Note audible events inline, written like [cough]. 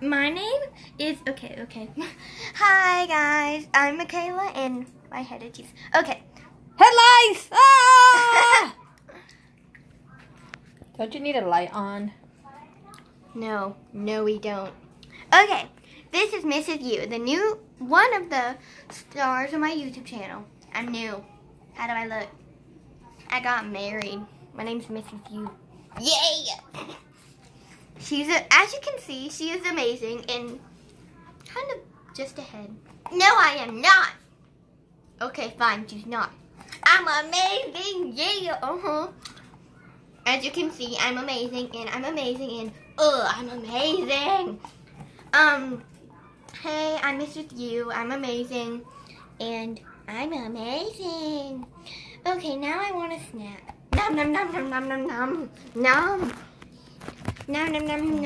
my name is okay, okay. [laughs] Hi guys, I'm Michaela and my head itches. Okay. Headlights! Ah! [laughs] Don't you need a light on? No, no we don't. Okay, this is Mrs. U, the new one of the stars on my YouTube channel. I'm new. How do I look? I got married. My name's Mrs. U. Yay! [laughs] She's a, as you can see, she is amazing and kind of just ahead. No, I am not. Okay, fine, she's not. I'm amazing, yeah, uh-huh. As you can see, I'm amazing and I'm amazing and ugh, I'm amazing. Um, hey, I'm Mrs. U. I'm amazing and I'm amazing. Okay, now I want a snack. Nom nom nom nom nom nom nom nom. Nom nom nom nom.